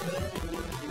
Música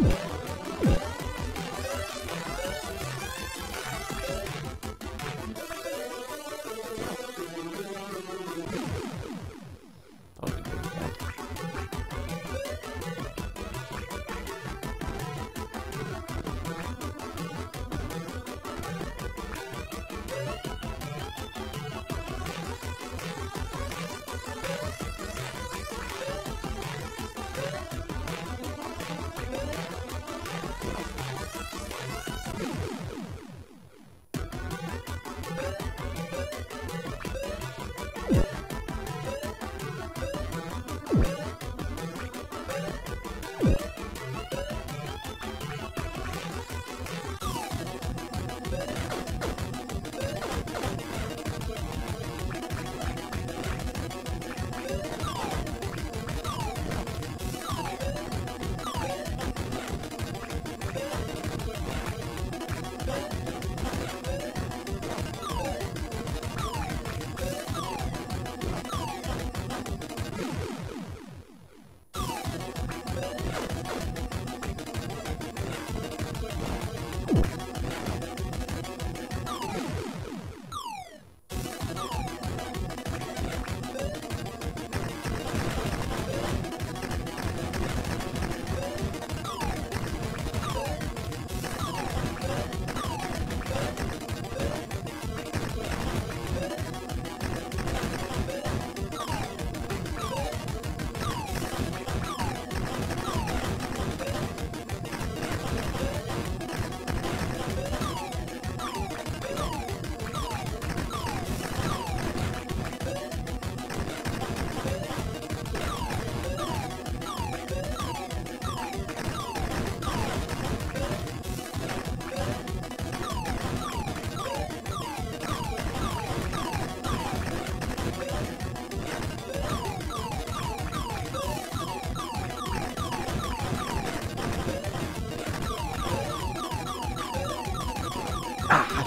That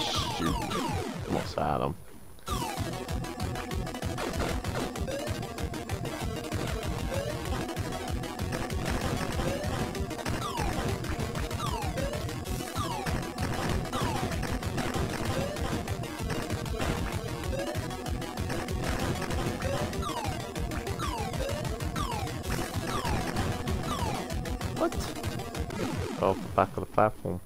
Ah, shoot. Almost had him. What? Off the back of the platform.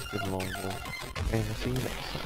Experience with a positive long walk, and I'll see you next time.